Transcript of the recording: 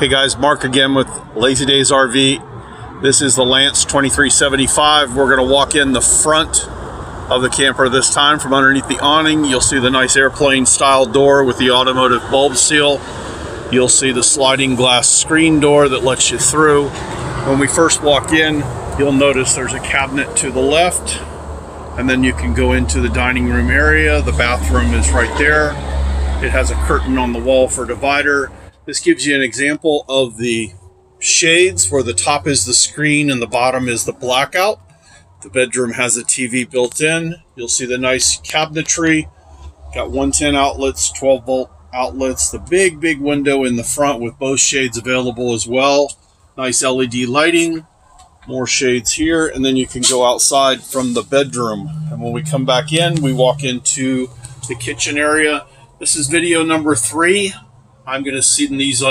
Hey guys, Mark again with Lazydays RV. This is the Lance 2375. We're going to walk in the front of the camper this time from underneath the awning. You'll see the nice airplane style door with the automotive bulb seal. You'll see the sliding glass screen door that lets you through. When we first walk in, you'll notice there's a cabinet to the left and then you can go into the dining room area. The bathroom is right there. It has a curtain on the wall for divider. This gives you an example of the shades where the top is the screen and the bottom is the blackout. The bedroom has a TV built in. You'll see the nice cabinetry. Got 110 outlets, 12 volt outlets. The big, big window in the front with both shades available as well. Nice LED lighting. More shades here. And then you can go outside from the bedroom. And when we come back in, we walk into the kitchen area. This is video number three. I'm going to see these on